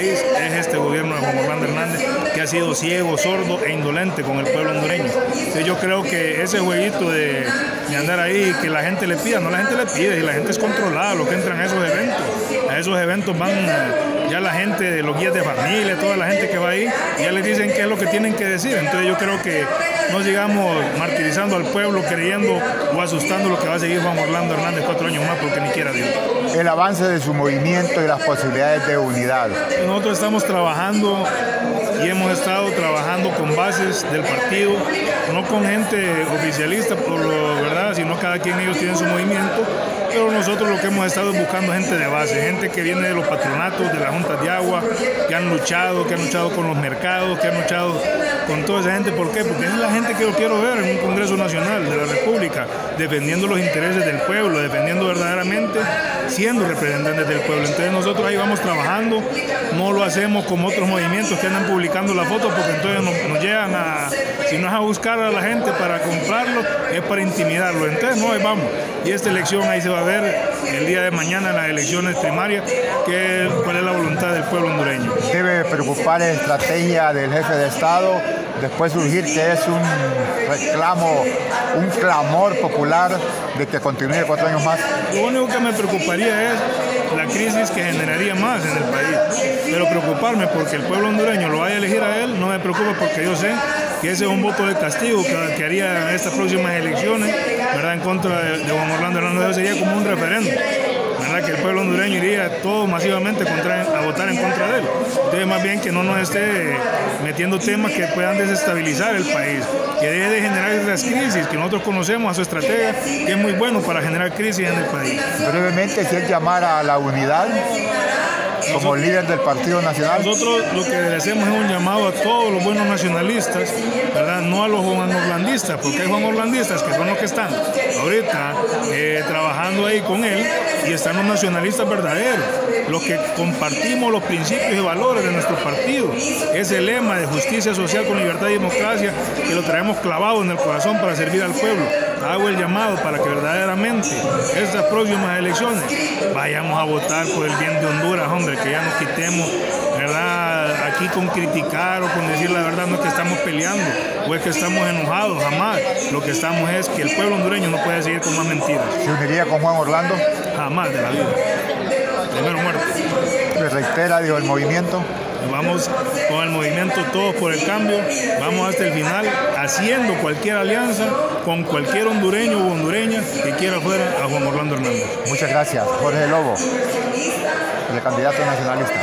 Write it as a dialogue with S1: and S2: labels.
S1: país es este gobierno de Juan Orlando Hernández que ha sido ciego, sordo e indolente con el pueblo hondureño. Entonces yo creo que ese jueguito de, de andar ahí, que la gente le pida, no la gente le pide, y la gente es controlada, los que entran a esos eventos. A esos eventos van ya la gente, los guías de familia, toda la gente que va ahí, ya les dicen qué es lo que tienen que decir. Entonces yo creo que no sigamos martirizando al pueblo creyendo o asustando lo que va a seguir Juan Orlando Hernández cuatro años más porque ni quiera Dios.
S2: El avance de su movimiento y las posibilidades de unidad.
S1: Nosotros estamos trabajando y hemos estado trabajando con bases del partido, no con gente oficialista, por lo verdad, sino cada quien ellos tienen su movimiento, pero nosotros lo que hemos estado buscando gente de base, gente que viene de los patronatos, de las juntas de agua, que han luchado, que han luchado con los mercados, que han luchado con toda esa gente. ¿Por qué? Porque es la gente que yo quiero ver en un Congreso Nacional de la República, defendiendo los intereses del pueblo, defendiendo verdaderamente, siendo representantes del pueblo. Entonces nosotros ahí vamos trabajando, no lo hacemos como otros movimientos que andan publicando la foto, porque entonces nos, nos llegan a, si no es a buscar a la gente para comprarlo, es para intimidarlo. Entonces no, ahí vamos. Y esta elección ahí se va a ver el día de mañana en las elecciones primarias, que cuál es la voluntad del pueblo hondureño.
S2: Debe preocupar la estrategia del jefe de Estado después surgir que es un reclamo, un clamor popular de que continúe cuatro años más.
S1: Lo único que me preocuparía es la crisis que generaría más en el país. Pero preocuparme porque el pueblo hondureño lo vaya a elegir a él no me preocupa porque yo sé que ese es un voto de castigo que, que haría estas próximas elecciones, ¿verdad? En contra de, de Juan Orlando Hernández, sería como un referéndum. Que el pueblo hondureño iría todo masivamente contra, a votar en contra de él. Entonces, más bien que no nos esté metiendo temas que puedan desestabilizar el país, que deje de generar esas crisis que nosotros conocemos a su estrategia, que es muy bueno para generar crisis en el país.
S2: Brevemente, si él llamara a la unidad como líder del Partido Nacional.
S1: Nosotros lo que le hacemos es un llamado a todos los buenos nacionalistas, ¿verdad? no a los Juan Orlandistas, porque hay Juan Orlandistas que son los que están ahorita eh, trabajando ahí con él y están los nacionalistas verdaderos, los que compartimos los principios y valores de nuestro partido. Ese lema de justicia social con libertad y democracia que lo traemos clavado en el corazón para servir al pueblo. Hago el llamado para que verdaderamente estas próximas elecciones vayamos a votar por el bien de Honduras, hombre, que ya nos quitemos. Aquí con criticar o con decir la verdad no es que estamos peleando o es que estamos enojados, jamás. Lo que estamos es que el pueblo hondureño no puede seguir con más mentiras.
S2: ¿Se uniría con Juan Orlando?
S1: Jamás de la vida. Primero muerto.
S2: ¿Le reitera, digo, el movimiento?
S1: Vamos con el movimiento Todos por el Cambio, vamos hasta el final haciendo cualquier alianza con cualquier hondureño o hondureña que quiera fuera a Juan Orlando Hernández.
S2: Muchas gracias. Jorge Lobo, el candidato nacionalista.